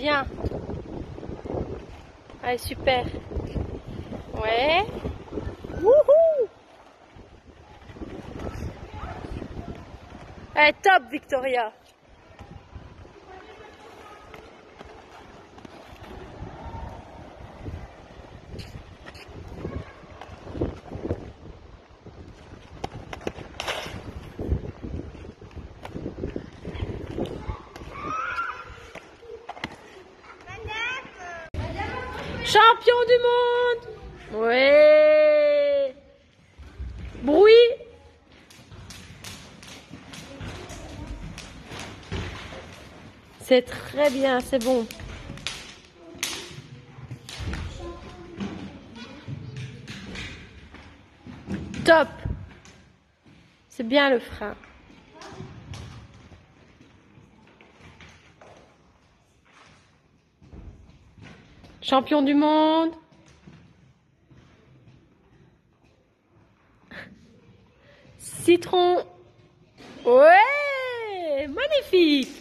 Bien. Allez, super. Ouais. Wouhou Allez, top, Victoria. Champion du monde Ouais Bruit C'est très bien, c'est bon. Top C'est bien le frein. Champion du monde. Citron. Ouais, magnifique.